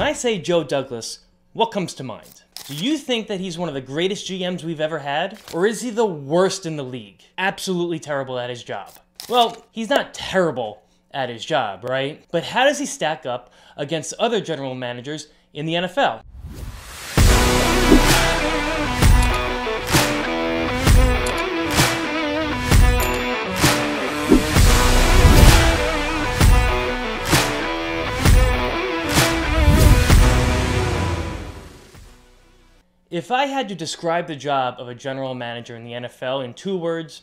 When I say Joe Douglas, what comes to mind? Do you think that he's one of the greatest GMs we've ever had? Or is he the worst in the league? Absolutely terrible at his job. Well, he's not terrible at his job, right? But how does he stack up against other general managers in the NFL? If I had to describe the job of a general manager in the NFL in two words,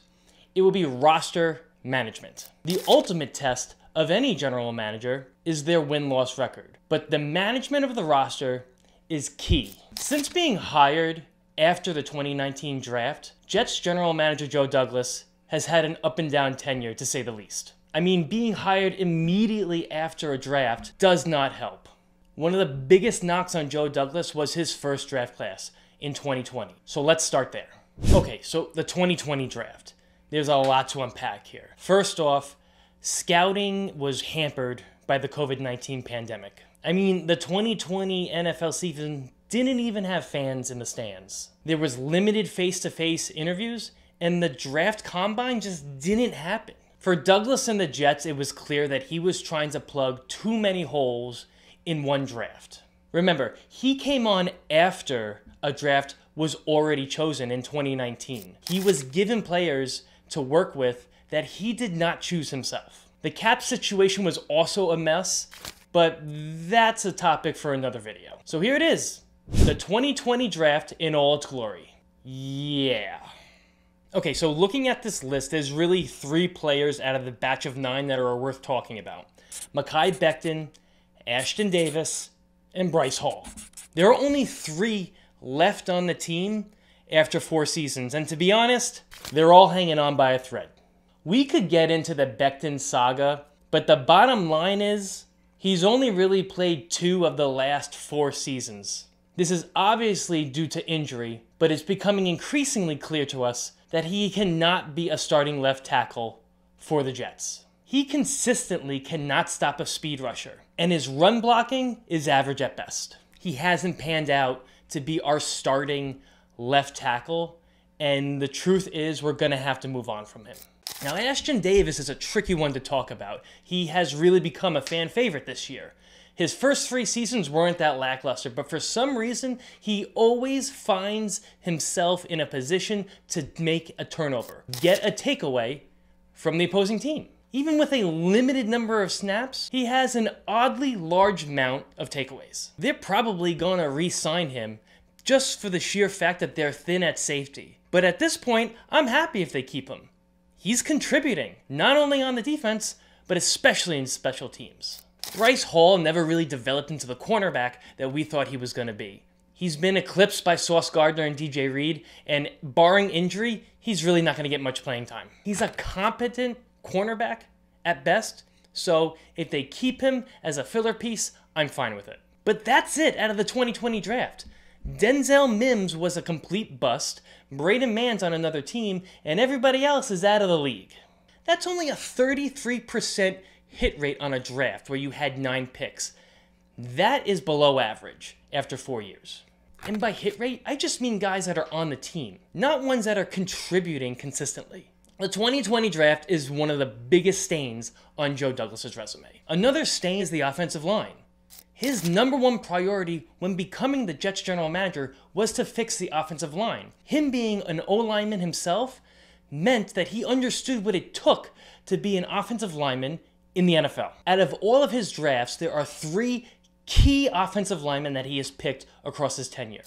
it would be roster management. The ultimate test of any general manager is their win loss record, but the management of the roster is key. Since being hired after the 2019 draft, Jets general manager Joe Douglas has had an up and down tenure to say the least. I mean, being hired immediately after a draft does not help. One of the biggest knocks on Joe Douglas was his first draft class in 2020. So let's start there. Okay, so the 2020 draft. There's a lot to unpack here. First off, scouting was hampered by the COVID 19 pandemic. I mean, the 2020 NFL season didn't even have fans in the stands. There was limited face to face interviews, and the draft combine just didn't happen. For Douglas and the Jets, it was clear that he was trying to plug too many holes in one draft. Remember, he came on after a draft was already chosen in 2019. He was given players to work with that he did not choose himself. The cap situation was also a mess, but that's a topic for another video. So here it is the 2020 draft in all its glory. Yeah. Okay, so looking at this list, there's really three players out of the batch of nine that are worth talking about Mekhi Becton, Ashtyn Davis, and Bryce Hall. There are only three left on the team after four seasons, and to be honest, they're all hanging on by a thread. We could get into the Becton saga, but the bottom line is he's only really played two of the last four seasons. This is obviously due to injury, but it's becoming increasingly clear to us that he cannot be a starting left tackle for the Jets. He consistently cannot stop a speed rusher, and his run blocking is average at best. He hasn't panned out to be our starting left tackle, and the truth is we're going to have to move on from him. Now, Ashtyn Davis is a tricky one to talk about. He has really become a fan favorite this year. His first three seasons weren't that lackluster, but for some reason, he always finds himself in a position to make a turnover, get a takeaway from the opposing team. Even with a limited number of snaps, he has an oddly large amount of takeaways. They're probably going to re sign him just for the sheer fact that they're thin at safety. But at this point, I'm happy if they keep him. He's contributing, not only on the defense, but especially in special teams. Bryce Hall never really developed into the cornerback that we thought he was going to be. He's been eclipsed by Sauce Gardner and DJ Reed, and barring injury, he's really not going to get much playing time. He's a competent cornerback at best. So if they keep him as a filler piece, I'm fine with it. But that's it out of the 2020 draft. Denzel Mims was a complete bust, Braden Mann's on another team, and everybody else is out of the league. That's only a 33% hit rate on a draft where you had nine picks. That is below average after four years. And by hit rate, I just mean guys that are on the team, not ones that are contributing consistently. The 2020 draft is one of the biggest stains on Joe Douglas's resume. Another stain is the offensive line. His number one priority when becoming the Jets general manager was to fix the offensive line. Him being an O lineman himself meant that he understood what it took to be an offensive lineman in the NFL. Out of all of his drafts, there are three key offensive linemen that he has picked across his tenure.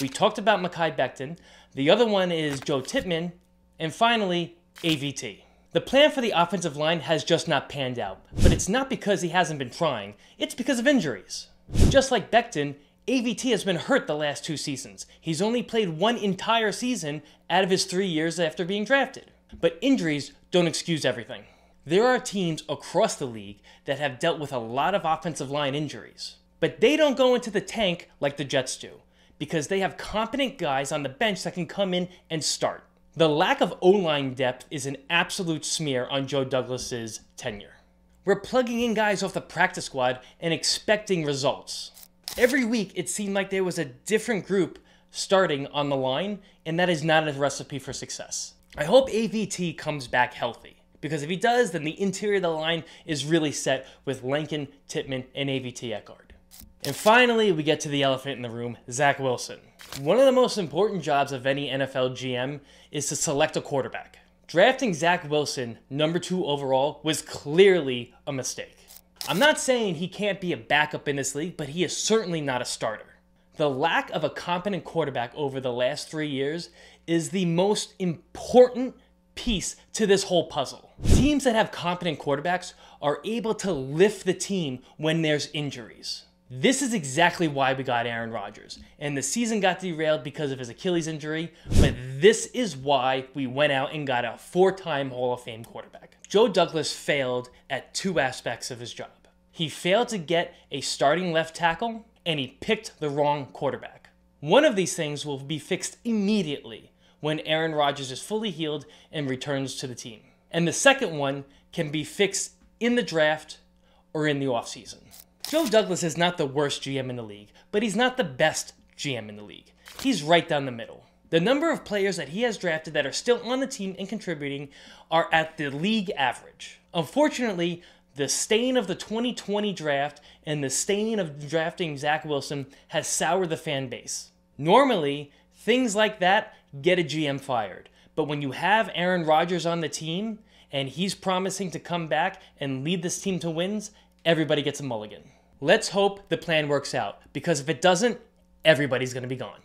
We talked about Mekhi Becton. The other one is Joe Tippmann. And finally, AVT. The plan for the offensive line has just not panned out, but it's not because he hasn't been trying, it's because of injuries. Just like Becton, AVT has been hurt the last two seasons. He's only played one entire season out of his three years after being drafted. But injuries don't excuse everything. There are teams across the league that have dealt with a lot of offensive line injuries, but they don't go into the tank like the Jets do because they have competent guys on the bench that can come in and start. The lack of O line depth is an absolute smear on Joe Douglas's tenure. We're plugging in guys off the practice squad and expecting results. Every week, it seemed like there was a different group starting on the line, and that is not a recipe for success. I hope AVT comes back healthy, because if he does, then the interior of the line is really set with Laken, Tippmann, and AVT at guard. And finally, we get to the elephant in the room, Zach Wilson. One of the most important jobs of any NFL GM is to select a quarterback. Drafting Zach Wilson, number two overall, was clearly a mistake. I'm not saying he can't be a backup in this league, but he is certainly not a starter. The lack of a competent quarterback over the last three years is the most important piece to this whole puzzle. Teams that have competent quarterbacks are able to lift the team when there's injuries. This is exactly why we got Aaron Rodgers. And the season got derailed because of his Achilles injury, but this is why we went out and got a four time Hall of Fame quarterback. Joe Douglas failed at two aspects of his job. He failed to get a starting left tackle, and he picked the wrong quarterback. One of these things will be fixed immediately when Aaron Rodgers is fully healed and returns to the team. And the second one can be fixed in the draft or in the offseason. Joe Douglas is not the worst GM in the league, but he's not the best GM in the league. He's right down the middle. The number of players that he has drafted that are still on the team and contributing are at the league average. Unfortunately, the stain of the 2020 draft and the stain of drafting Zach Wilson has soured the fan base. Normally, things like that get a GM fired. But when you have Aaron Rodgers on the team and he's promising to come back and lead this team to wins, everybody gets a mulligan. Let's hope the plan works out because if it doesn't, everybody's going to be gone.